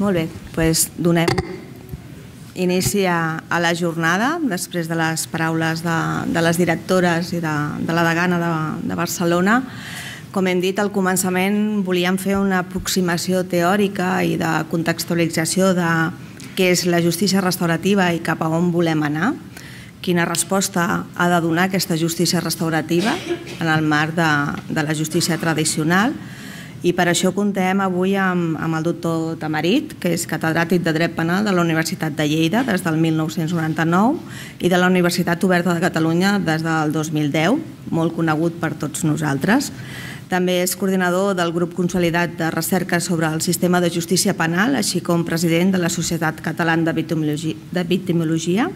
Molt bé, doncs donem inici a, a la jornada, després de les paraules de, de les directores i de, de la degana de, de Barcelona. Com hem dit al començament, volíem fer una aproximació teòrica i de contextualització de què és la justícia restaurativa i cap a on volem anar, quina resposta ha de donar aquesta justícia restaurativa en el marc de, de la justícia tradicional, i per això contem avui amb, amb el doctor Tamarit, que és catedràtic de Dret Penal de la Universitat de Lleida des del 1999 i de la Universitat Oberta de Catalunya des del 2010, molt conegut per tots nosaltres. També és coordinador del grup consolidat de recerca sobre el sistema de justícia penal, així com president de la Societat Catalana de Victimologia, de Victimologia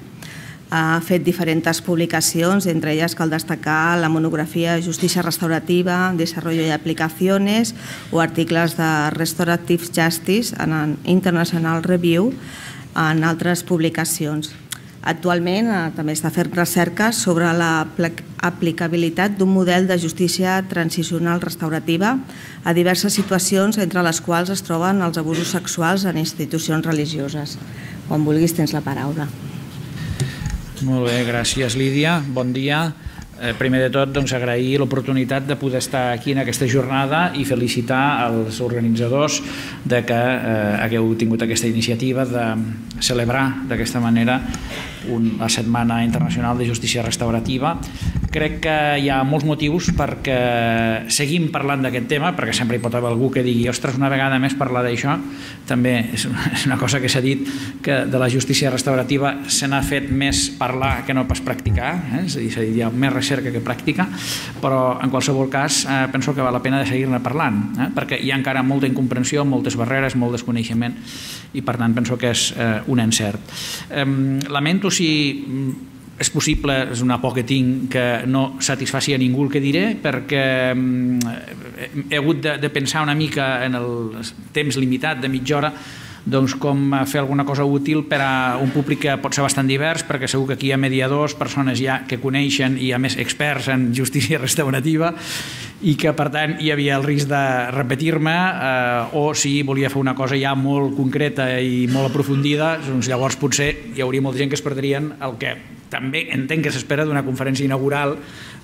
ha fet diferents publicacions, entre elles cal destacar la monografia Justícia Restaurativa, Desarrollo y Aplicaciones o articles de Restorative Justice en International Review en altres publicacions. Actualment eh, també està fent recerca sobre l'aplicabilitat d'un model de justícia transicional restaurativa a diverses situacions entre les quals es troben els abusos sexuals en institucions religioses. Quan vulguis tens la paraula. Molt bé, gràcies Lídia, bon dia. Eh, primer de tot, doncs, agrair l'oportunitat de poder estar aquí en aquesta jornada i felicitar els organitzadors de que eh, hagueu tingut aquesta iniciativa de celebrar d'aquesta manera un, la Setmana Internacional de Justícia Restaurativa crec que hi ha molts motius perquè seguim parlant d'aquest tema, perquè sempre hi pot haver algú que digui ostres, una vegada més parlar d'això, també és una cosa que s'ha dit que de la justícia restaurativa se n'ha fet més parlar que no pas practicar, eh? és a dir, hi ha més recerca que pràctica, però en qualsevol cas eh, penso que val la pena de seguir-ne parlant, eh? perquè hi ha encara molta incomprensió, moltes barreres, molt desconeixement i per tant penso que és eh, un encert. Eh, lamento si és possible, és una por que tinc, que no satisfaci a ningú el que diré, perquè mm, he hagut de, de pensar una mica en el temps limitat de mitja hora doncs, com fer alguna cosa útil per a un públic que pot ser bastant divers, perquè segur que aquí hi ha mediadors, persones ja que coneixen i a més experts en justícia restaurativa i que per tant hi havia el risc de repetir-me eh, o si volia fer una cosa ja molt concreta i molt aprofundida, doncs llavors potser hi hauria molta gent que es perdrien el que també entenc que s'espera d'una conferència inaugural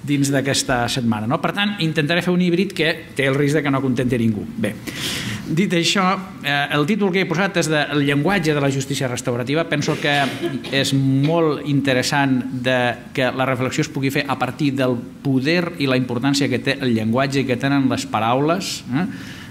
dins d'aquesta setmana. No? Per tant, intentaré fer un híbrid que té el risc de que no contenti ningú. Bé, Dit això, eh, el títol que he posat és de El llenguatge de la justícia restaurativa. Penso que és molt interessant de que la reflexió es pugui fer a partir del poder i la importància que té el llenguatge i que tenen les paraules. Eh?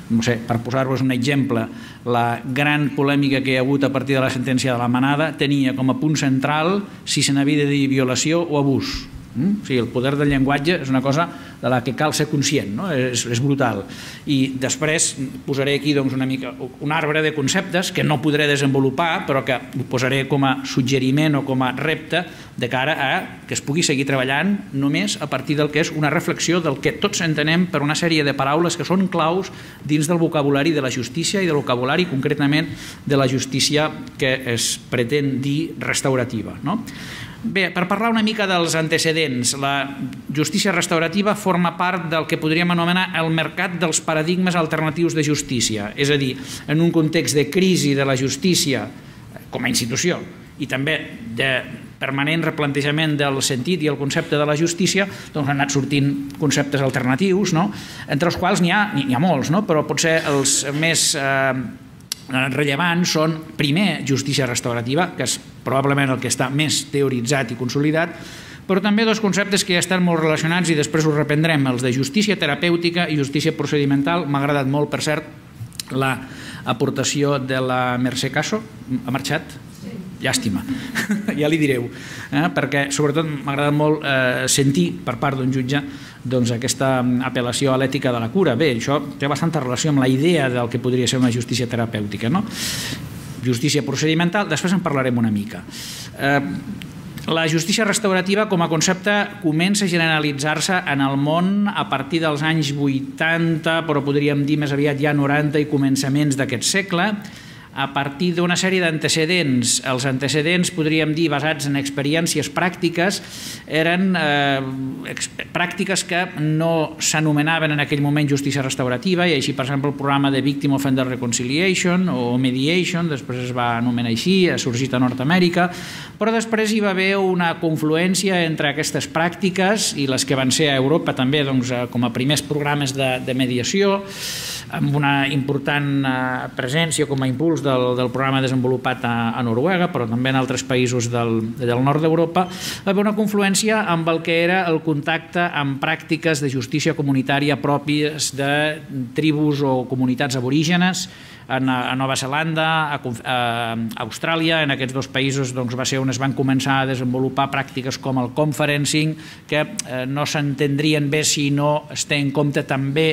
no sé, per posar-vos un exemple, la gran polèmica que hi ha hagut a partir de la sentència de la manada tenia com a punt central si se n'havia de dir violació o abús. Mm? O sigui, el poder del llenguatge és una cosa de la que cal ser conscient, no? és, és brutal. I després posaré aquí doncs, una mica un arbre de conceptes que no podré desenvolupar, però que ho posaré com a suggeriment o com a repte de cara a que es pugui seguir treballant només a partir del que és una reflexió del que tots entenem per una sèrie de paraules que són claus dins del vocabulari de la justícia i del vocabulari concretament de la justícia que es pretén dir restaurativa. No? Bé, per parlar una mica dels antecedents, la justícia restaurativa forma part del que podríem anomenar el mercat dels paradigmes alternatius de justícia, és a dir, en un context de crisi de la justícia com a institució i també de permanent replantejament del sentit i el concepte de la justícia, doncs han anat sortint conceptes alternatius, no? entre els quals n'hi ha, ha molts, no? però potser els més eh, Eh, rellevants són, primer, justícia restaurativa, que és probablement el que està més teoritzat i consolidat, però també dos conceptes que ja estan molt relacionats i després ho reprendrem, els de justícia terapèutica i justícia procedimental. M'ha agradat molt, per cert, la aportació de la Mercè Caso. Ha marxat? Llàstima, ja li direu, eh? perquè sobretot m'ha agradat molt eh, sentir per part d'un jutge doncs, aquesta apel·lació a l'ètica de la cura. Bé, això té bastanta relació amb la idea del que podria ser una justícia terapèutica. No? Justícia procedimental, després en parlarem una mica. Eh, la justícia restaurativa com a concepte comença a generalitzar-se en el món a partir dels anys 80, però podríem dir més aviat ja 90 i començaments d'aquest segle, a partir d'una sèrie d'antecedents. Els antecedents, podríem dir, basats en experiències pràctiques, eren eh, pràctiques que no s'anomenaven en aquell moment justícia restaurativa, i així, per exemple, el programa de Victim Offender Reconciliation o Mediation, després es va anomenar així, ha sorgit a Nord-Amèrica, però després hi va haver una confluència entre aquestes pràctiques i les que van ser a Europa també doncs, com a primers programes de, de mediació, amb una important eh, presència com a impuls del, del programa desenvolupat a, a Noruega, però també en altres països del, del nord d'Europa, va haver una confluència amb el que era el contacte amb pràctiques de justícia comunitària pròpies de tribus o comunitats aborígenes, a Nova Zelanda, a, a Austràlia, en aquests dos països doncs, va ser on es van començar a desenvolupar pràctiques com el conferencing, que eh, no s'entendrien bé si no es té en compte també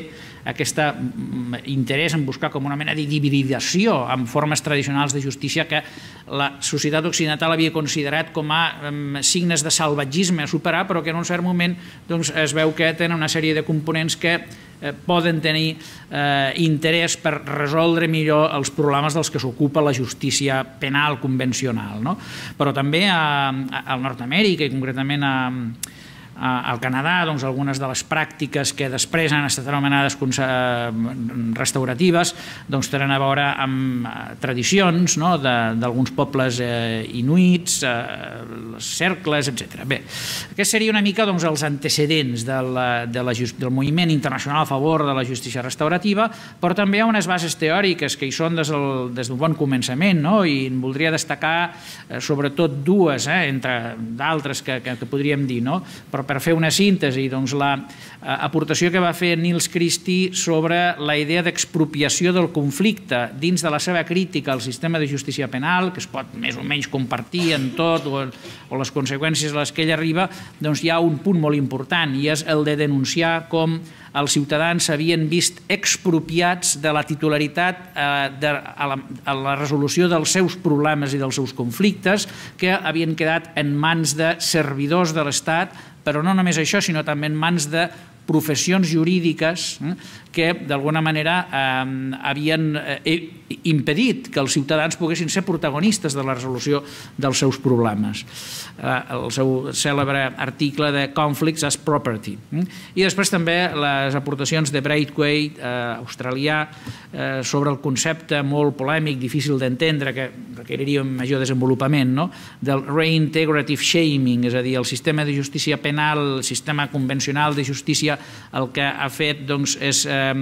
aquest mm, interès en buscar com una mena de dividizació amb formes tradicionals de justícia que la societat occidental havia considerat com a um, signes de salvatgisme a superar, però que en un cert moment doncs, es veu que tenen una sèrie de components que eh, poden tenir eh, interès per resoldre millor els problemes dels que s'ocupa la justícia penal convencional. No? Però també a, a, a Nord-Amèrica i concretament a, al Canadà doncs, algunes de les pràctiques que després han estat anomenades restauratives doncs, tenen a veure amb eh, tradicions no? d'alguns pobles eh, inuits, eh, les cercles, etc. Bé, aquest seria una mica doncs, els antecedents de la, de la del moviment internacional a favor de la justícia restaurativa, però també hi ha unes bases teòriques que hi són des del, des del bon començament no? i en voldria destacar eh, sobretot dues, eh, entre d'altres que, que, que podríem dir, no? però per fer una síntesi, doncs la eh, que va fer Nils Christie sobre la idea d'expropiació del conflicte dins de la seva crítica al sistema de justícia penal, que es pot més o menys compartir en tot o, o les conseqüències a les que ell arriba, doncs hi ha un punt molt important i és el de denunciar com els ciutadans s'havien vist expropiats de la titularitat eh, de, a, la, a la resolució dels seus problemes i dels seus conflictes que havien quedat en mans de servidors de l'Estat però no només això, sinó també en mans de professions jurídiques eh, que d'alguna manera havien eh, impedit que els ciutadans poguessin ser protagonistes de la resolució dels seus problemes. Eh, el seu cèlebre article de Conflicts as Property. I després també les aportacions de Braithwaite, australià, sobre el concepte molt polèmic, difícil d'entendre, que requeriria un major desenvolupament, no? del reintegrative shaming, és a dir, el sistema de justícia penal, el sistema convencional de justícia, el que ha fet doncs, és eh,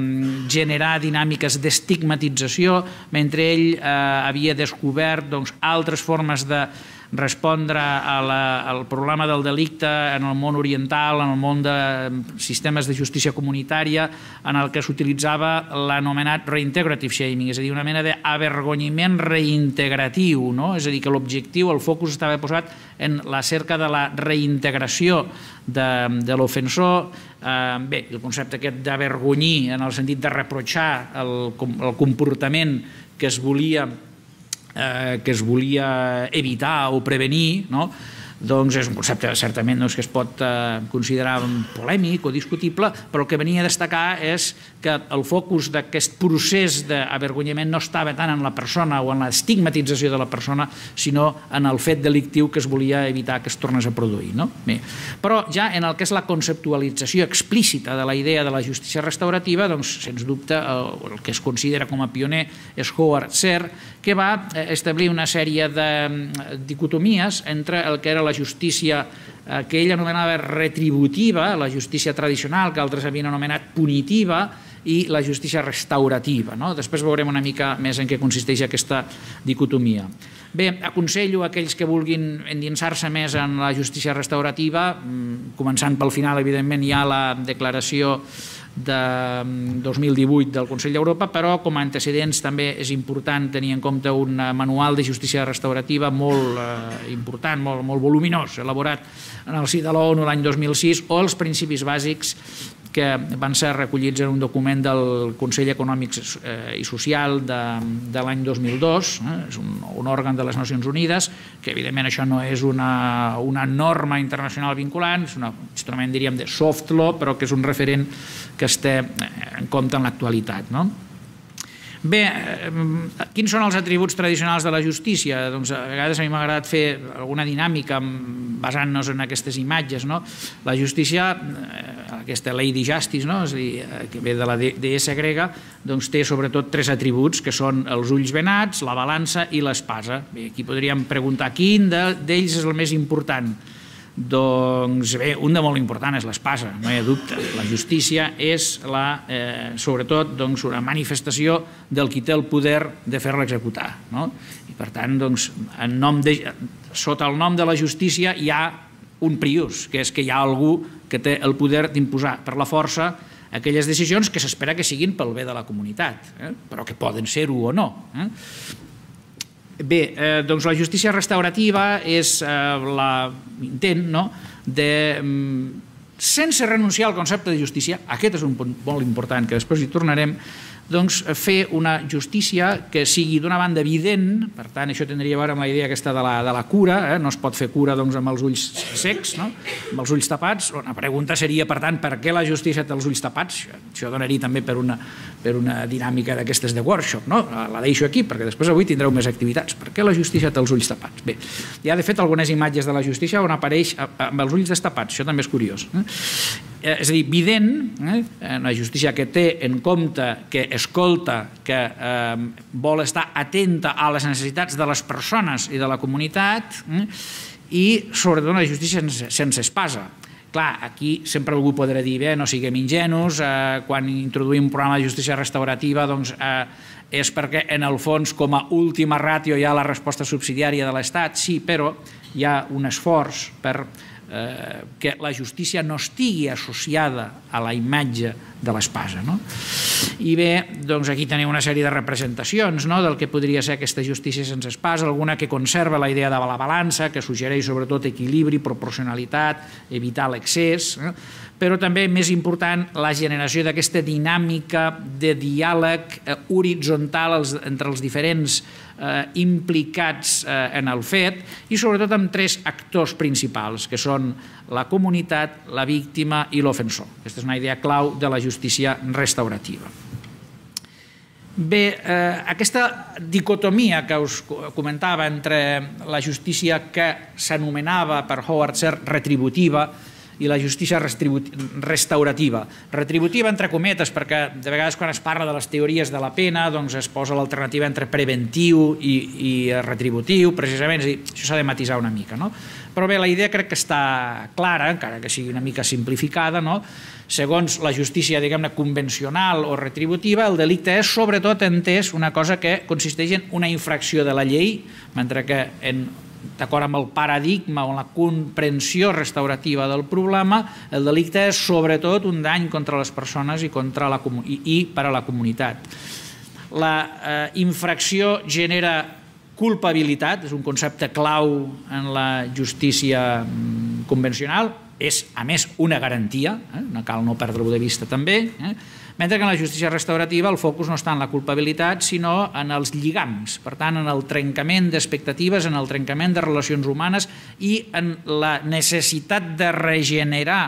generar dinàmiques d'estigmatització, mentre ell eh, havia descobert doncs, altres formes de respondre a la, al problema del delicte en el món oriental, en el món de sistemes de justícia comunitària, en el que s'utilitzava l'anomenat reintegrative shaming, és a dir, una mena d'avergonyiment reintegratiu, no? és a dir, que l'objectiu, el focus estava posat en la cerca de la reintegració de, de l'ofensor, eh, bé, el concepte aquest d'avergonyir en el sentit de reprochar el, el comportament que es volia eh, que es volia evitar o prevenir, no? doncs és un concepte certament doncs, que es pot eh, considerar polèmic o discutible, però el que venia a destacar és que el focus d'aquest procés d'avergonyament no estava tant en la persona o en l'estigmatització de la persona, sinó en el fet delictiu que es volia evitar que es tornés a produir. No? Bé. Però ja en el que és la conceptualització explícita de la idea de la justícia restaurativa, doncs, sens dubte, el que es considera com a pioner és Howard Ser, que va eh, establir una sèrie de mm, dicotomies entre el que era la justícia eh, que ell anomenava retributiva, la justícia tradicional, que altres havien anomenat punitiva, i la justícia restaurativa. No? Després veurem una mica més en què consisteix aquesta dicotomia. Bé, aconsello a aquells que vulguin endinsar-se més en la justícia restaurativa, mm, començant pel final, evidentment, hi ha la declaració de 2018 mm, del Consell d'Europa, però com a antecedents també és important tenir en compte un eh, manual de justícia restaurativa molt eh, important, molt, molt voluminós, elaborat en el si de l'ONU l'any 2006, o els principis bàsics que van ser recollits en un document del Consell Econòmic eh, i Social de, de l'any 2002, eh? és un, un òrgan de les Nacions Unides, que evidentment això no és una, una norma internacional vinculant, és un instrument, diríem, de soft law, però que és un referent que es té en compte en l'actualitat. No? Bé, eh, quins són els atributs tradicionals de la justícia? Doncs a vegades a mi m'ha agradat fer alguna dinàmica basant-nos en aquestes imatges. No? La justícia, eh, aquesta Lady Justice, no? és a dir, eh, que ve de la deessa grega, doncs té sobretot tres atributs, que són els ulls venats, la balança i l'espasa. Bé, aquí podríem preguntar quin d'ells és el més important. Doncs bé, un de molt important és l'espasa, no hi ha dubte. La justícia és la, eh, sobretot doncs, una manifestació del qui té el poder de fer-la executar. No? I per tant, doncs, en nom de, sota el nom de la justícia hi ha un prius, que és que hi ha algú que té el poder d'imposar per la força aquelles decisions que s'espera que siguin pel bé de la comunitat, eh? però que poden ser-ho o no. Eh? Bé, eh, doncs la justícia restaurativa és eh, l'intent no, de, mm, sense renunciar al concepte de justícia, aquest és un punt molt important que després hi tornarem, doncs, fer una justícia que sigui d'una banda evident, per tant això tindria a veure amb la idea aquesta de la, de la cura, eh? no es pot fer cura doncs, amb els ulls secs, no? amb els ulls tapats. Una pregunta seria, per tant, per què la justícia té els ulls tapats? Això donaria també per una, per una dinàmica d'aquestes de workshop, no? la deixo aquí perquè després avui tindreu més activitats. Per què la justícia té els ulls tapats? Bé, hi ha de fet algunes imatges de la justícia on apareix amb els ulls destapats, això també és curiós. Eh? Eh és a dir, vident, eh? una justícia que té en compte que escolta, que eh, vol estar atenta a les necessitats de les persones i de la comunitat eh, i sobretot una justícia sense, sense espasa. Clar, aquí sempre algú podrà dir, bé, no siguem ingenus, eh, quan introduïm un programa de justícia restaurativa doncs, eh, és perquè en el fons com a última ràtio hi ha la resposta subsidiària de l'Estat, sí, però hi ha un esforç per eh, que la justícia no estigui associada a la imatge de l'espasa. No? I bé, doncs aquí teniu una sèrie de representacions no? del que podria ser aquesta justícia sense espasa, alguna que conserva la idea de la balança, que suggereix sobretot equilibri, proporcionalitat, evitar l'excés, no? Però també més important la generació d'aquesta dinàmica de diàleg eh, horitzontal entre els diferents eh, implicats eh, en el fet i sobretot amb tres actors principals, que són la comunitat, la víctima i l'ofensor. Aquesta és una idea clau de la justícia restaurativa. Bé, eh, aquesta dicotomia que us comentava entre la justícia que s'anomenava per Howard Ser retributiva i la justícia restaurativa. Retributiva entre cometes, perquè de vegades quan es parla de les teories de la pena doncs es posa l'alternativa entre preventiu i, i retributiu, precisament, dir, això s'ha de matisar una mica. No? Però bé, la idea crec que està clara, encara que sigui una mica simplificada, no? segons la justícia diguem-ne convencional o retributiva, el delicte és sobretot entès una cosa que consisteix en una infracció de la llei, mentre que en d'acord amb el paradigma o la comprensió restaurativa del problema, el delicte és sobretot un dany contra les persones i, contra la, i, i per a la comunitat. La eh, infracció genera culpabilitat, és un concepte clau en la justícia mm, convencional, és a més una garantia, eh? no cal no perdre-ho de vista també, eh? Mentre que en la justícia restaurativa el focus no està en la culpabilitat sinó en els lligams, per tant en el trencament d'expectatives, en el trencament de relacions humanes i en la necessitat de regenerar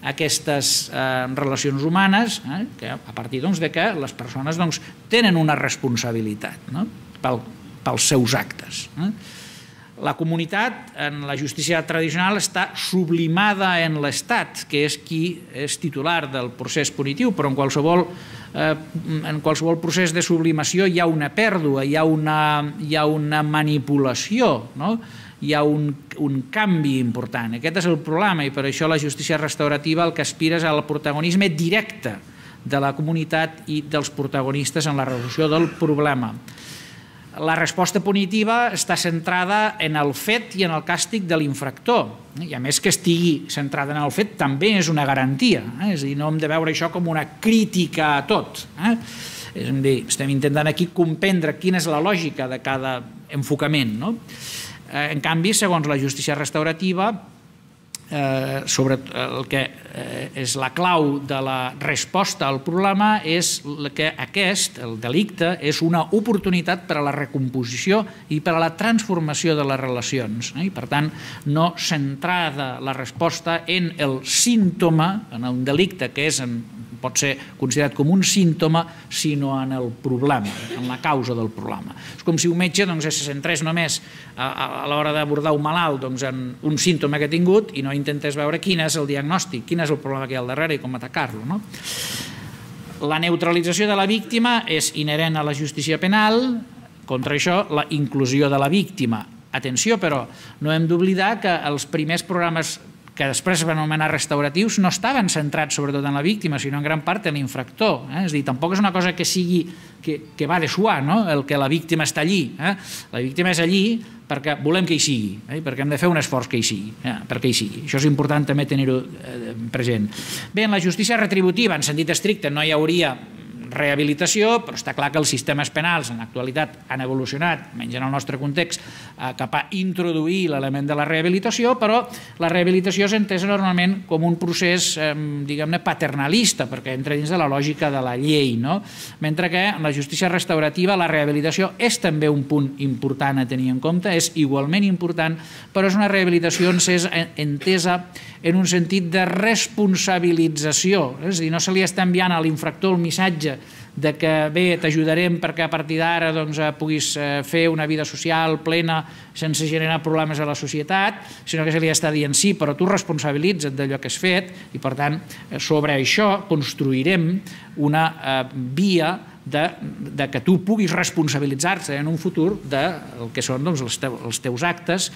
aquestes eh, relacions humanes eh, que a partir doncs, de que les persones doncs, tenen una responsabilitat no? Pel, pels seus actes. Eh? La comunitat, en la justícia tradicional, està sublimada en l'Estat, que és qui és titular del procés punitiu, però en qualsevol, eh, en qualsevol procés de sublimació hi ha una pèrdua, hi ha una, hi ha una manipulació, no? hi ha un, un canvi important. Aquest és el problema i per això la justícia restaurativa el que aspira és al protagonisme directe de la comunitat i dels protagonistes en la resolució del problema la resposta punitiva està centrada en el fet i en el càstig de l'infractor. I a més que estigui centrada en el fet també és una garantia. Eh? És a dir, no hem de veure això com una crítica a tot. Eh? És a dir, estem intentant aquí comprendre quina és la lògica de cada enfocament. No? Eh, en canvi, segons la justícia restaurativa, eh, sobre el que eh, és la clau de la resposta al problema és que aquest, el delicte, és una oportunitat per a la recomposició i per a la transformació de les relacions. Eh? I, per tant, no centrada la resposta en el símptoma, en el delicte que és en pot ser considerat com un símptoma, sinó en el problema, en la causa del problema. És com si un metge doncs, se centrés només a, a l'hora d'abordar un malalt doncs, en un símptoma que ha tingut i no intentés veure quin és el diagnòstic, quin és el problema que hi ha al darrere i com atacar-lo. No? La neutralització de la víctima és inherent a la justícia penal, contra això la inclusió de la víctima. Atenció, però, no hem d'oblidar que els primers programes que després es van anomenar restauratius, no estaven centrats sobretot en la víctima, sinó en gran part en l'infractor. Eh? És dir, tampoc és una cosa que sigui que, que va de suar, no? el que la víctima està allí. Eh? La víctima és allí perquè volem que hi sigui, eh? perquè hem de fer un esforç que hi sigui, eh? perquè hi sigui. Això és important també tenir-ho eh, present. Bé, en la justícia retributiva, en sentit estricte, no hi hauria rehabilitació, però està clar que els sistemes penals en l'actualitat han evolucionat, menys en el nostre context, eh, cap a introduir l'element de la rehabilitació, però la rehabilitació és entesa normalment com un procés, diguem-ne, paternalista, perquè entra dins de la lògica de la llei, no? mentre que en la justícia restaurativa la rehabilitació és també un punt important a tenir en compte, és igualment important, però és una rehabilitació entesa en un sentit de responsabilització, és a dir, no se li està enviant a l'infractor el missatge de que bé, t'ajudarem perquè a partir d'ara doncs, eh, puguis eh, fer una vida social plena sense generar problemes a la societat, sinó que se li està dient sí, però tu responsabilitza't d'allò que has fet i per tant eh, sobre això construirem una via de, de que tu puguis responsabilitzar-te en un futur del que són doncs, els, teus, els teus actes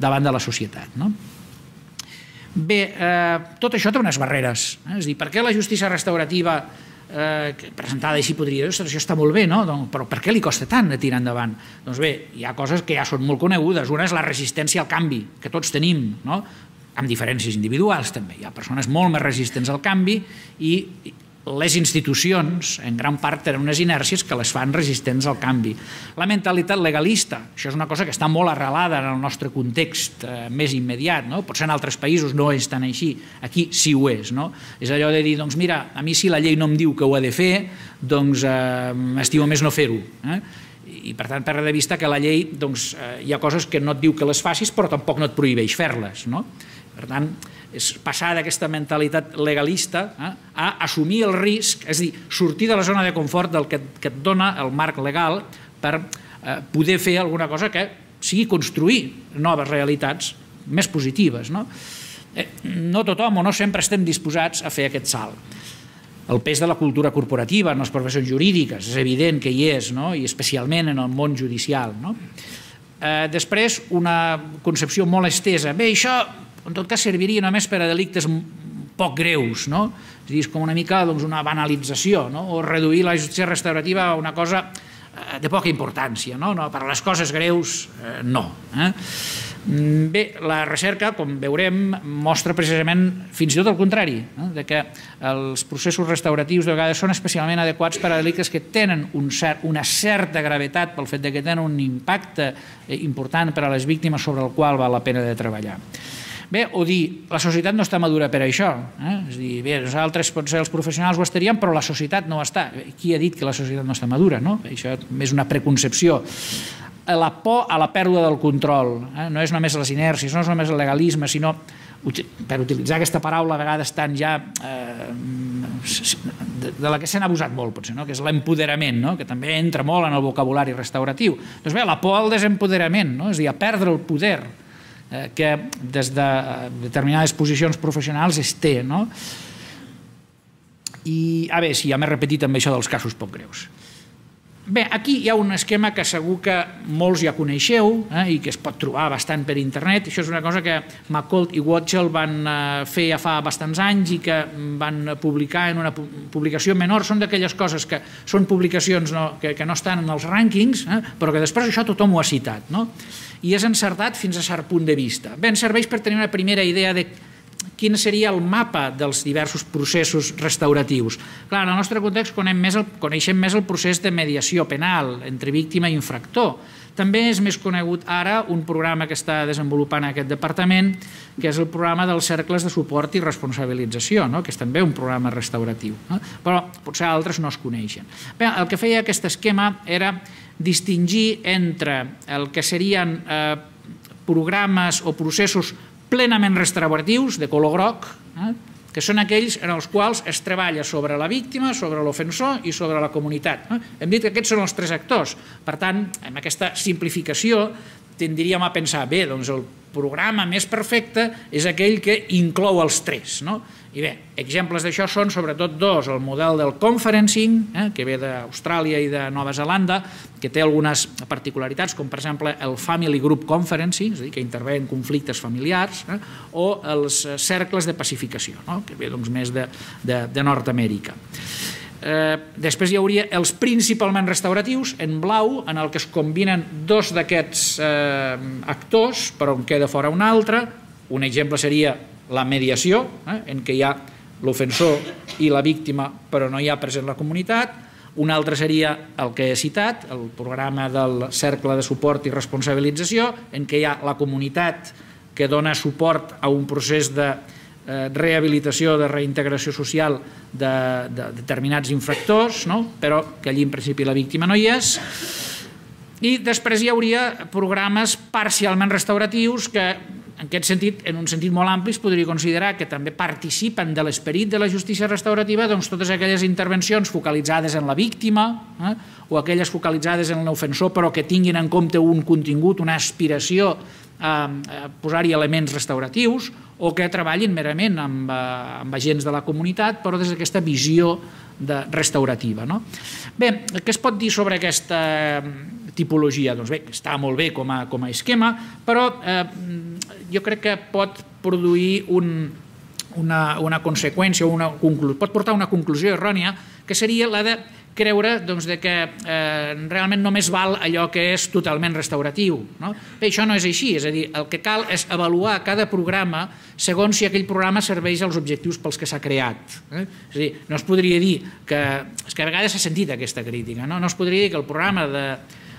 davant de la societat. No? Bé, eh, tot això té unes barreres. Eh? És dir, per què la justícia restaurativa presentada així podria dir, això està molt bé, no? Doncs, però per què li costa tant de tirar endavant? Doncs bé, hi ha coses que ja són molt conegudes. Una és la resistència al canvi, que tots tenim, no? amb diferències individuals també. Hi ha persones molt més resistents al canvi i les institucions, en gran part, tenen unes inèrcies que les fan resistents al canvi. La mentalitat legalista, això és una cosa que està molt arrelada en el nostre context eh, més immediat, no? potser en altres països no és tan així, aquí sí ho és. No? És allò de dir, doncs mira, a mi si la llei no em diu que ho ha de fer, doncs eh, estimo més no fer-ho. Eh? i per tant perdre de vista que la llei doncs, eh, hi ha coses que no et diu que les facis però tampoc no et prohibeix fer-les no? Per tant és passar d'aquesta mentalitat legalista eh, a assumir el risc, és a dir, sortir de la zona de confort del que, que et dona el marc legal per eh, poder fer alguna cosa que sigui construir noves realitats més positives. No? Eh, no tothom o no sempre estem disposats a fer aquest salt. El pes de la cultura corporativa en les professions jurídiques és evident que hi és, no? i especialment en el món judicial. No? Eh, després, una concepció molt estesa. Bé, això en tot cas serviria només per a delictes poc greus, no? És dir, és com una mica doncs, una banalització, no? o reduir la justícia restaurativa a una cosa eh, de poca importància, no? no per a les coses greus, eh, no. Eh? Mm, bé, la recerca, com veurem, mostra precisament fins i tot el contrari, eh? de que els processos restauratius de vegades són especialment adequats per a delictes que tenen un cert, una certa gravetat pel fet de que tenen un impacte eh, important per a les víctimes sobre el qual val la pena de treballar. Bé, o dir, la societat no està madura per això. Eh? És dir, bé, nosaltres potser els professionals ho estaríem, però la societat no està. Qui ha dit que la societat no està madura? No? Això és una preconcepció. La por a la pèrdua del control. Eh? No és només les inèrcies, no és només el legalisme, sinó per utilitzar aquesta paraula a vegades tan ja eh, de, la que s'han abusat molt potser, no? que és l'empoderament, no? que també entra molt en el vocabulari restauratiu. Doncs bé, la por al desempoderament, no? és a dir, a perdre el poder, que des de eh, determinades posicions professionals es té. No? I, a veure, si ja m'he repetit també això dels casos poc greus. Bé, aquí hi ha un esquema que segur que molts ja coneixeu eh, i que es pot trobar bastant per internet. Això és una cosa que McColt i Watchell van eh, fer ja fa bastants anys i que van publicar en una publicació menor. Són d'aquelles coses que són publicacions no, que, que no estan en els rànquings, eh, però que després això tothom ho ha citat. No? I és encertat fins a cert punt de vista. Bé, ens serveix per tenir una primera idea de quin seria el mapa dels diversos processos restauratius. Clar, en el nostre context coneixem més el, coneixem més el procés de mediació penal entre víctima i infractor. També és més conegut ara un programa que està desenvolupant aquest departament, que és el programa dels cercles de suport i responsabilització, no? que és també un programa restauratiu. No? Però potser altres no es coneixen. Bé, el que feia aquest esquema era distingir entre el que serien eh, programes o processos plenament restauratius, de color groc, eh, que són aquells en els quals es treballa sobre la víctima, sobre l'ofensor i sobre la comunitat. Hem dit que aquests són els tres actors. Per tant, amb aquesta simplificació tindríem a pensar, bé, doncs el programa més perfecte és aquell que inclou els tres. No? I bé, exemples d'això són sobretot dos, el model del conferencing, eh, que ve d'Austràlia i de Nova Zelanda, que té algunes particularitats, com per exemple el Family Group Conferencing, és a dir, que intervé en conflictes familiars, eh, o els cercles de pacificació, no? que ve doncs, més de, de, de Nord-Amèrica. Eh, després hi hauria els principalment restauratius, en blau, en el que es combinen dos d'aquests eh, actors, però en queda fora un altre. Un exemple seria la mediació, eh, en què hi ha l'ofensor i la víctima, però no hi ha present la comunitat. Un altre seria el que he citat, el programa del cercle de suport i responsabilització, en què hi ha la comunitat que dona suport a un procés de eh, rehabilitació, de reintegració social de, de determinats infractors, no? però que allí en principi la víctima no hi és. I després hi hauria programes parcialment restauratius que en aquest sentit, en un sentit molt ampli, es podria considerar que també participen de l'esperit de la justícia restaurativa doncs, totes aquelles intervencions focalitzades en la víctima eh, o aquelles focalitzades en l'ofensor però que tinguin en compte un contingut, una aspiració a, a posar-hi elements restauratius o que treballin merament amb, eh, amb agents de la comunitat però des d'aquesta visió de restaurativa. No? Bé, què es pot dir sobre aquesta tipologia? Doncs bé, està molt bé com a, com a esquema, però eh, jo crec que pot produir un, una, una conseqüència, una pot portar una conclusió errònia, que seria la de creure doncs, de que eh, realment només val allò que és totalment restauratiu. No? Bé, això no és així, és a dir, el que cal és avaluar cada programa segons si aquell programa serveix als objectius pels que s'ha creat. Eh? És a dir, no es podria dir que... És que a vegades s'ha sentit aquesta crítica, no? no es podria dir que el programa de,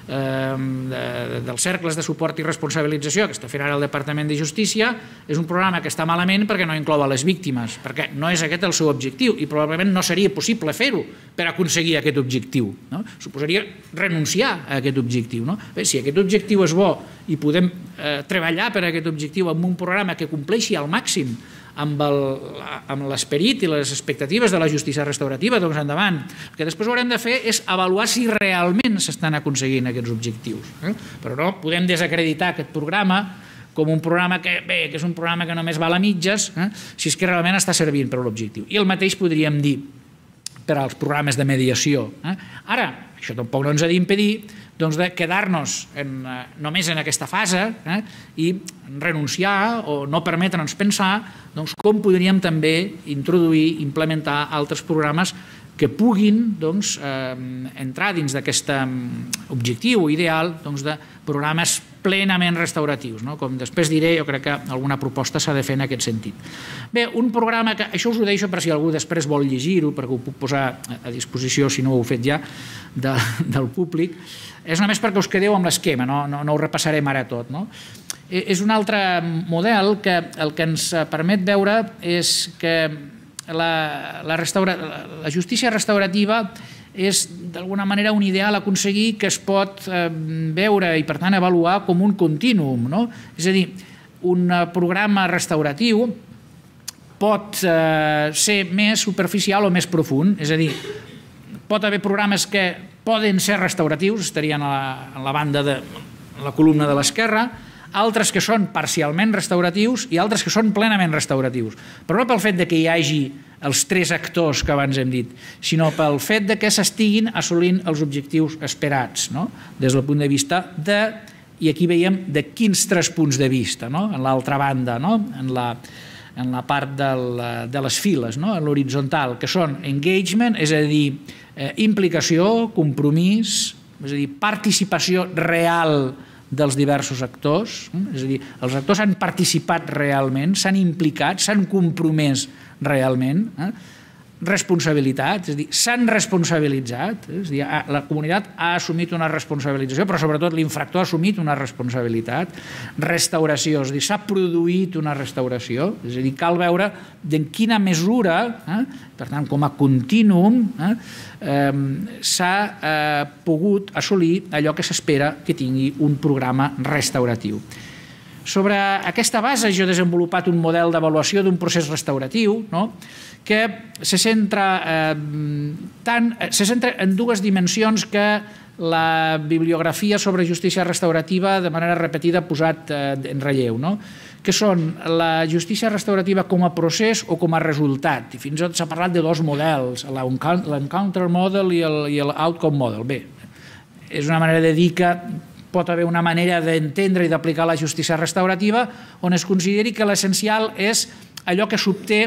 de, dels cercles de suport i responsabilització que està fent ara el Departament de Justícia és un programa que està malament perquè no inclou les víctimes, perquè no és aquest el seu objectiu i probablement no seria possible fer-ho per aconseguir aquest objectiu. No? Suposaria renunciar a aquest objectiu. No? Bé, si aquest objectiu és bo i podem eh, treballar per aquest objectiu amb un programa que compleixi al màxim amb l'esperit i les expectatives de la justícia restaurativa, doncs endavant. El que després haurem de fer és avaluar si realment s'estan aconseguint aquests objectius. Eh? Però no podem desacreditar aquest programa com un programa que, bé, que és un programa que només val a mitges, eh? si és que realment està servint per l'objectiu. I el mateix podríem dir per als programes de mediació. Eh? Ara, això tampoc no ens ha d'impedir doncs, de quedar-nos eh, només en aquesta fase eh, i renunciar o no permetre'ns pensar doncs, com podríem també introduir, implementar altres programes que puguin doncs, eh, entrar dins d'aquest objectiu ideal doncs, de programes plenament restauratius, no? com després diré, jo crec que alguna proposta s'ha de fer en aquest sentit. Bé, un programa que, això us ho deixo per si algú després vol llegir-ho, perquè ho puc posar a disposició, si no ho heu fet ja, de, del públic, és només perquè us quedeu amb l'esquema, no, no, no ho repassarem ara tot. No? E, és un altre model que el que ens permet veure és que la, la, restaura, la justícia restaurativa és d'alguna manera un ideal a aconseguir que es pot eh, veure i per tant avaluar com un contínuum. No? És a dir, un programa restauratiu pot eh, ser més superficial o més profund, és a dir, pot haver programes que poden ser restauratius, estarien a la, a la banda de la columna de l'esquerra, altres que són parcialment restauratius i altres que són plenament restauratius. Però no pel fet de que hi hagi els tres actors que abans hem dit, sinó pel fet de que s'estiguin assolint els objectius esperats, no? des del punt de vista de, i aquí veiem de quins tres punts de vista, no? en l'altra banda, no? en, la, en la part del, de les files, no? en l'horitzontal, que són engagement, és a dir, eh, implicació, compromís, és a dir, participació real dels diversos actors, eh? és a dir, els actors han participat realment, s'han implicat, s'han compromès realment, eh? Responsabilitat, és a dir, s'han responsabilitzat, és a dir, la comunitat ha assumit una responsabilització, però sobretot l'infractor ha assumit una responsabilitat, restauració, és a dir, s'ha produït una restauració, és a dir, cal veure en quina mesura, eh? per tant, com a contínuum, eh? eh, s'ha eh, pogut assolir allò que s'espera que tingui un programa restauratiu. sobre aquesta base jo he desenvolupat un model d'avaluació d'un procés restauratiu no? Que se centra, eh, tant, se centra en dues dimensions que la bibliografia sobre justícia restaurativa de manera repetida ha posat eh, en relleu, no? que són la justícia restaurativa com a procés o com a resultat. I fins i tot s'ha parlat de dos models, l'encounter model i l'outcome model. Bé, és una manera de dir que pot haver una manera d'entendre i d'aplicar la justícia restaurativa on es consideri que l'essencial és allò que s'obté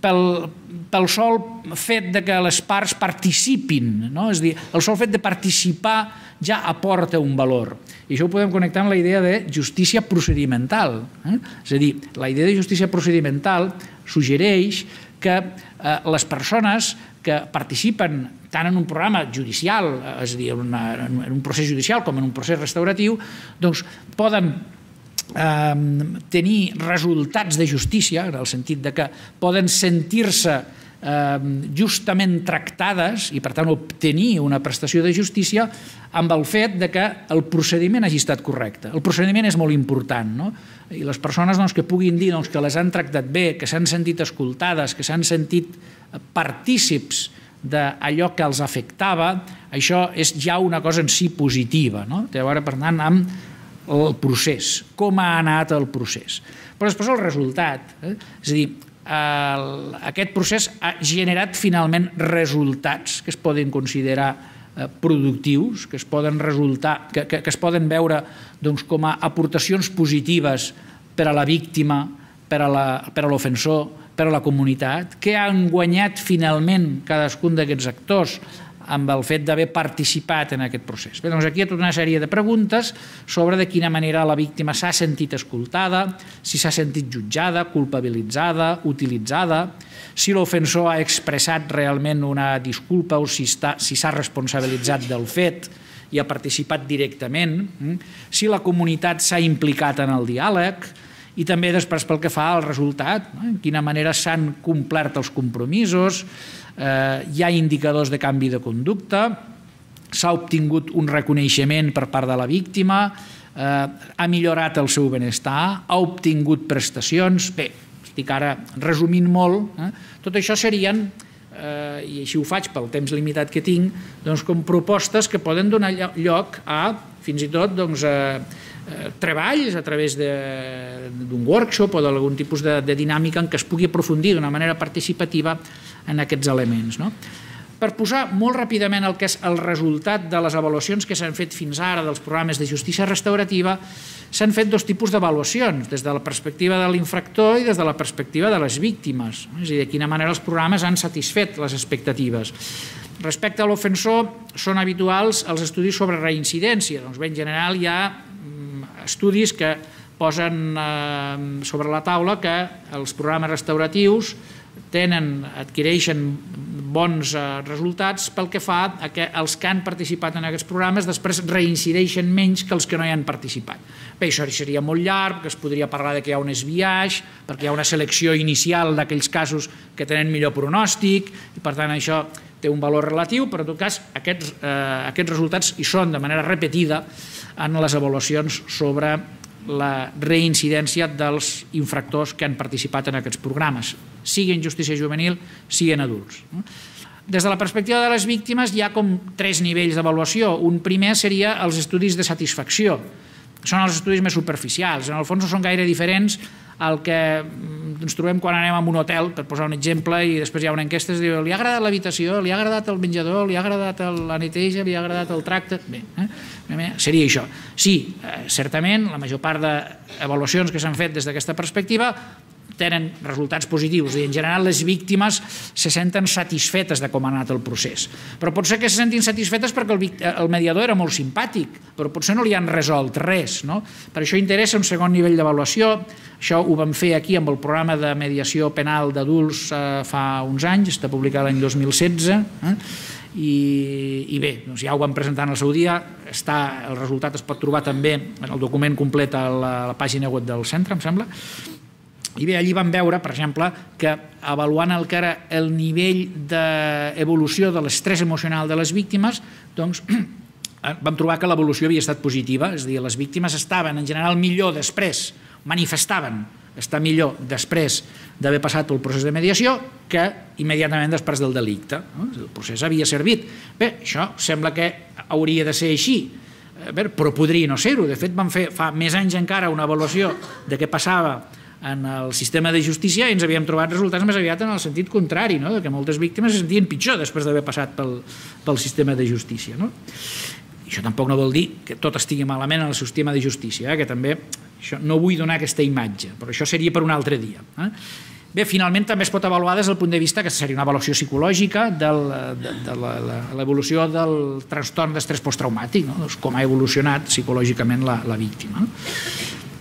pel, pel sol fet de que les parts participin, no? és dir, el sol fet de participar ja aporta un valor. I això ho podem connectar amb la idea de justícia procedimental. Eh? És a dir, la idea de justícia procedimental suggereix que eh, les persones que participen tant en un programa judicial, eh, és a dir, en, una, en un procés judicial com en un procés restauratiu, doncs poden eh, tenir resultats de justícia, en el sentit de que poden sentir-se eh, justament tractades i per tant obtenir una prestació de justícia amb el fet de que el procediment hagi estat correcte. El procediment és molt important, no? I les persones doncs, que puguin dir doncs, que les han tractat bé, que s'han sentit escoltades, que s'han sentit partícips d'allò que els afectava, això és ja una cosa en si positiva. No? Té per tant, amb el procés, com ha anat el procés. Però després el resultat, eh? és a dir, el, aquest procés ha generat finalment resultats que es poden considerar eh, productius, que es poden resultar, que, que, que es poden veure doncs, com a aportacions positives per a la víctima, per a l'ofensor, per a la comunitat, que han guanyat finalment cadascun d'aquests actors amb el fet d'haver participat en aquest procés. Bé, doncs aquí hi ha tota una sèrie de preguntes sobre de quina manera la víctima s'ha sentit escoltada, si s'ha sentit jutjada, culpabilitzada, utilitzada, si l'ofensor ha expressat realment una disculpa o si s'ha si responsabilitzat del fet i ha participat directament, mm, si la comunitat s'ha implicat en el diàleg, i també després pel que fa al resultat, no? en quina manera s'han complert els compromisos, eh, hi ha indicadors de canvi de conducta, s'ha obtingut un reconeixement per part de la víctima, eh, ha millorat el seu benestar, ha obtingut prestacions... Bé, estic ara resumint molt, eh? tot això serien eh, i així ho faig pel temps limitat que tinc, doncs com propostes que poden donar lloc a, fins i tot, doncs, eh, eh, treballs a través d'un workshop o d'algun tipus de, de dinàmica en què es pugui aprofundir d'una manera participativa en aquests elements. No? Per posar molt ràpidament el que és el resultat de les avaluacions que s'han fet fins ara dels programes de justícia restaurativa, s'han fet dos tipus d'avaluacions, des de la perspectiva de l'infractor i des de la perspectiva de les víctimes, és a dir, de quina manera els programes han satisfet les expectatives. Respecte a l'ofensor, són habituals els estudis sobre reincidència. Doncs bé, en general hi ha estudis que posen eh, sobre la taula que els programes restauratius tenen, adquireixen bons eh, resultats pel que fa a que els que han participat en aquests programes després reincideixen menys que els que no hi han participat. Bé, això seria molt llarg, que es podria parlar de que hi ha un esbiaix, perquè hi ha una selecció inicial d'aquells casos que tenen millor pronòstic, i per tant això té un valor relatiu, però en tot cas aquests, eh, aquests resultats hi són de manera repetida en les avaluacions sobre la reincidència dels infractors que han participat en aquests programes, siguin justícia juvenil, siguin adults. Des de la perspectiva de les víctimes hi ha com tres nivells d'avaluació. Un primer seria els estudis de satisfacció. Són els estudis més superficials. En el fons no són gaire diferents al que mm, ens trobem quan anem a un hotel, per posar un exemple, i després hi ha una enquesta que diu li ha agradat l'habitació, li ha agradat el menjador, li ha agradat la neteja, li ha agradat el tracte... Bé, eh? seria això. Sí, eh, certament, la major part d'avaluacions que s'han fet des d'aquesta perspectiva tenen resultats positius i en general les víctimes se senten satisfetes de com ha anat el procés. Però pot ser que se sentin satisfetes perquè el, el mediador era molt simpàtic, però potser no li han resolt res. No? Per això interessa un segon nivell d'avaluació. Això ho vam fer aquí amb el programa de mediació penal d'adults eh, fa uns anys, està publicat l'any 2016, eh? I, i bé, doncs ja ho vam presentar en el seu dia, està, el resultat es pot trobar també en el document complet a la, a la pàgina web del centre, em sembla, i bé, allí vam veure, per exemple, que avaluant el que era el nivell d'evolució de l'estrès emocional de les víctimes, doncs vam trobar que l'evolució havia estat positiva, és a dir, les víctimes estaven en general millor després, manifestaven estar millor després d'haver passat pel procés de mediació que immediatament després del delicte. El procés havia servit. Bé, això sembla que hauria de ser així, Bé, però podria no ser-ho. De fet, vam fer fa més anys encara una avaluació de què passava en el sistema de justícia i ens havíem trobat resultats més aviat en el sentit contrari, no? que moltes víctimes se sentien pitjor després d'haver passat pel, pel sistema de justícia. No? I això tampoc no vol dir que tot estigui malament en el sistema de justícia, eh? que també això, no vull donar aquesta imatge, però això seria per un altre dia. Eh? Bé, finalment també es pot avaluar des del punt de vista que seria una avaluació psicològica del, de, de l'evolució del trastorn d'estrès posttraumàtic, no? doncs com ha evolucionat psicològicament la, la víctima.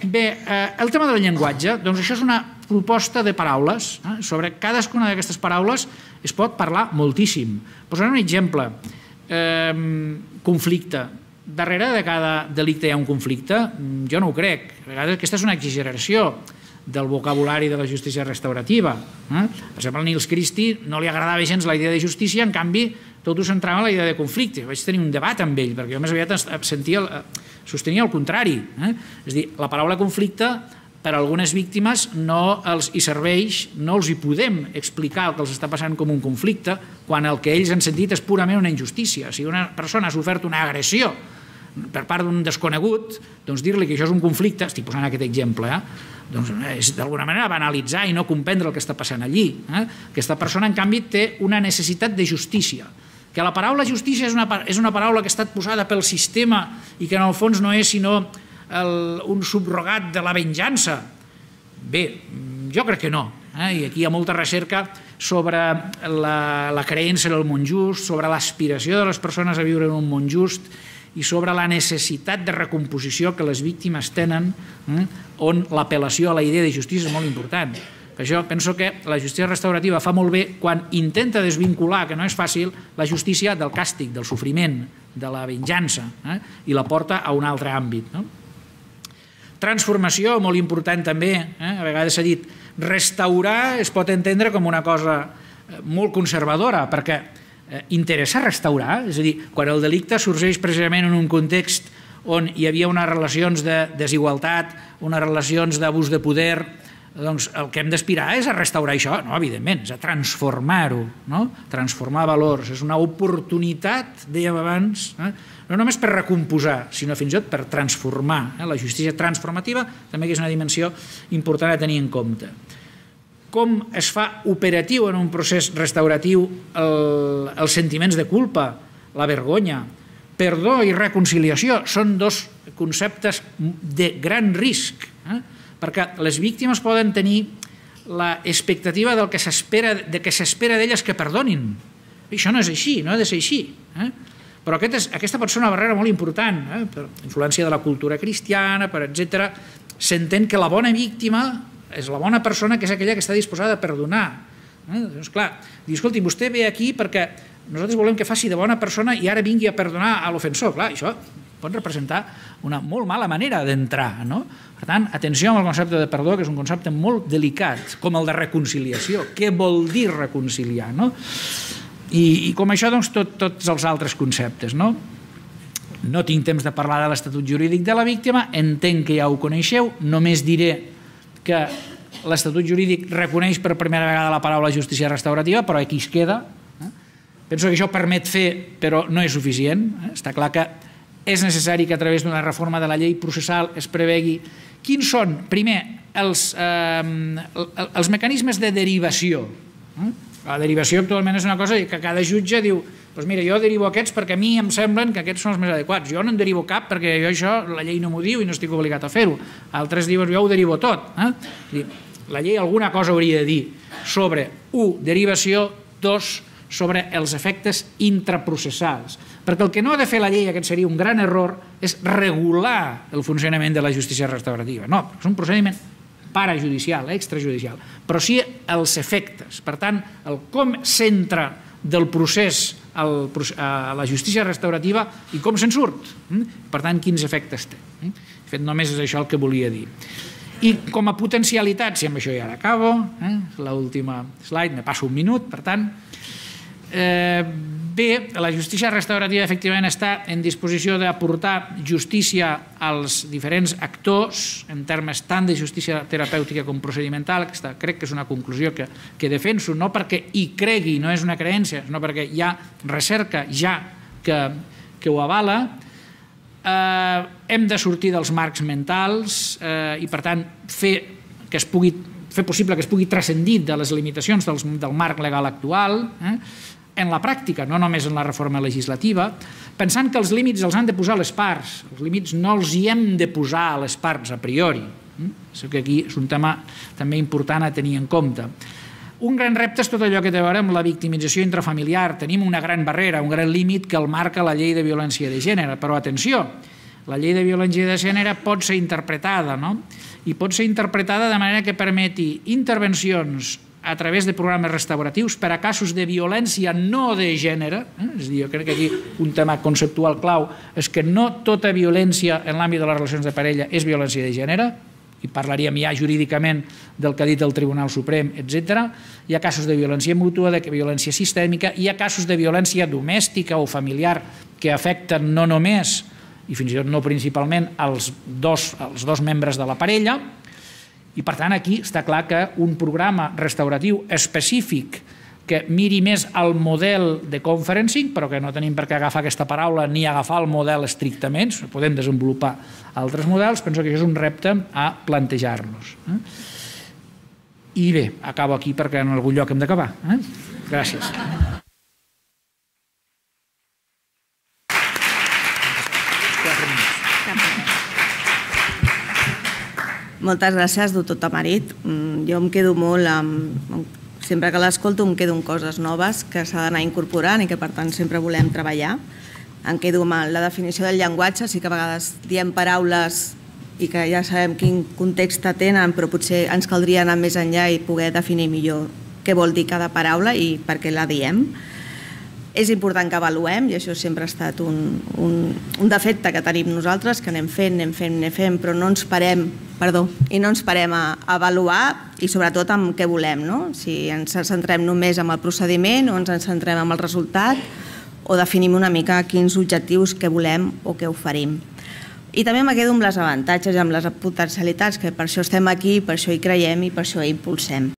Bé, eh, el tema del llenguatge, doncs això és una proposta de paraules. Eh? Sobre cadascuna d'aquestes paraules es pot parlar moltíssim. Posaré un exemple. Eh, conflicte. Darrere de cada delicte hi ha un conflicte? Jo no ho crec. A vegades aquesta és una exageració del vocabulari de la justícia restaurativa. Eh? Per exemple, al Nils Christie no li agradava gens la idea de justícia, en canvi, tot ho centrava en la idea de conflicte. Vaig tenir un debat amb ell, perquè jo més aviat sentia, sostenia el contrari. Eh? És dir, la paraula conflicte per a algunes víctimes no els hi serveix, no els hi podem explicar el que els està passant com un conflicte, quan el que ells han sentit és purament una injustícia. Si una persona ha sofert una agressió per part d'un desconegut, doncs dir-li que això és un conflicte, estic posant aquest exemple, eh? doncs és d'alguna manera banalitzar i no comprendre el que està passant allí. Eh? Aquesta persona, en canvi, té una necessitat de justícia, que la paraula justícia és una, és una paraula que ha estat posada pel sistema i que en el fons no és sinó el, un subrogat de la venjança. Bé, jo crec que no. Eh? I aquí hi ha molta recerca sobre la, la creença en el món just, sobre l'aspiració de les persones a viure en un món just, i sobre la necessitat de recomposició que les víctimes tenen, eh, on l'apel·lació a la idea de justícia és molt important. Per això penso que la justícia restaurativa fa molt bé quan intenta desvincular, que no és fàcil, la justícia del càstig, del sofriment, de la venjança, eh, i la porta a un altre àmbit. No? Transformació, molt important també, eh? a vegades s'ha dit, restaurar es pot entendre com una cosa eh, molt conservadora, perquè eh, interessa restaurar? És a dir, quan el delicte sorgeix precisament en un context on hi havia unes relacions de desigualtat, unes relacions d'abús de poder, doncs el que hem d'aspirar és a restaurar això, no, evidentment, és a transformar-ho, no? transformar valors, és una oportunitat, dèiem abans, eh? no només per recomposar, sinó fins i tot per transformar. Eh? La justícia transformativa també és una dimensió important a tenir en compte com es fa operatiu en un procés restauratiu el, els sentiments de culpa, la vergonya, perdó i reconciliació són dos conceptes de gran risc, eh? Perquè les víctimes poden tenir l'expectativa del que s'espera de que s'espera d'elles que perdonin. Això no és així, no ha de ser així. Eh? Però aquest és, aquesta pot ser una barrera molt important, eh? per influència de la cultura cristiana, per etc. S'entén que la bona víctima és la bona persona que és aquella que està disposada a perdonar. Eh? Doncs clar, diu, escolti, vostè ve aquí perquè nosaltres volem que faci de bona persona i ara vingui a perdonar a l'ofensor. Clar, això pot representar una molt mala manera d'entrar. No? Per tant, atenció amb el concepte de perdó, que és un concepte molt delicat, com el de reconciliació. Què vol dir reconciliar? No? I, i com això, doncs, tot, tots els altres conceptes. No? no tinc temps de parlar de l'estatut jurídic de la víctima, entenc que ja ho coneixeu, només diré que l'Estatut jurídic reconeix per primera vegada la paraula justícia restaurativa, però aquí es queda. Eh? Penso que això permet fer, però no és suficient. Eh? Està clar que és necessari que a través d'una reforma de la llei processal es prevegui quins són, primer, els, eh, els mecanismes de derivació. Eh? La derivació actualment és una cosa que cada jutge diu doncs mira, jo derivo aquests perquè a mi em semblen que aquests són els més adequats. Jo no en derivo cap perquè jo això, la llei no m'ho diu i no estic obligat a fer-ho. Altres diuen, jo ho derivo tot. Eh? La llei alguna cosa hauria de dir sobre, un, derivació, dos, sobre els efectes intraprocessals. Perquè el que no ha de fer la llei, aquest seria un gran error, és regular el funcionament de la justícia restaurativa. No, és un procediment parajudicial, extrajudicial, però sí els efectes. Per tant, el com s'entra del procés a la justícia restaurativa i com se'n surt. Mm? Per tant, quins efectes té. Mm? De fet, només és això el que volia dir. I com a potencialitat, si amb això ja acabo, eh? l'última slide, me passo un minut, per tant, Bé, la justícia restaurativa efectivament està en disposició d'aportar justícia als diferents actors en termes tant de justícia terapèutica com procedimental. Aquesta crec que és una conclusió que, que defenso, no perquè hi cregui, no és una creència, sinó perquè hi ha recerca ja que, que ho avala. Eh, hem de sortir dels marcs mentals eh, i, per tant, fer que es pugui fer possible que es pugui transcendir de les limitacions dels, del marc legal actual. Eh? En la pràctica, no només en la reforma legislativa, pensant que els límits els han de posar les parts, els límits no els hi hem de posar a les parts a priori. Això que aquí és un tema també important a tenir en compte. Un gran repte és tot allò que té a veure amb la victimització intrafamiliar. Tenim una gran barrera, un gran límit que el marca la llei de violència de gènere, però atenció, la llei de violència de gènere pot ser interpretada, no? I pot ser interpretada de manera que permeti intervencions a través de programes restauratius per a casos de violència no de gènere, eh? és a dir, jo crec que aquí un tema conceptual clau és que no tota violència en l'àmbit de les relacions de parella és violència de gènere, i parlaríem ja jurídicament del que ha dit el Tribunal Suprem, etc. Hi ha casos de violència mútua, de violència sistèmica, hi ha casos de violència domèstica o familiar que afecten no només, i fins i tot no principalment, els dos, els dos membres de la parella, i per tant aquí està clar que un programa restauratiu específic que miri més al model de conferencing, però que no tenim per què agafar aquesta paraula ni agafar el model estrictament, podem desenvolupar altres models, penso que això és un repte a plantejar-nos. Eh? I bé, acabo aquí perquè en algun lloc hem d'acabar. Eh? Gràcies. Moltes gràcies, doctor Tamarit. Mm, jo em quedo molt amb... Sempre que l'escolto em quedo amb coses noves que s'ha d'anar incorporant i que per tant sempre volem treballar. Em quedo amb la definició del llenguatge, sí que a vegades diem paraules i que ja sabem quin context tenen, però potser ens caldria anar més enllà i poder definir millor què vol dir cada paraula i per què la diem. És important que avaluem, i això sempre ha estat un, un, un defecte que tenim nosaltres, que anem fent, anem fent, anem fent, però no ens parem, perdó, i no ens parem a, avaluar i sobretot amb què volem, no? Si ens centrem només en el procediment o ens centrem en el resultat o definim una mica quins objectius que volem o què oferim. I també me quedo amb les avantatges i amb les potencialitats, que per això estem aquí, per això hi creiem i per això hi impulsem.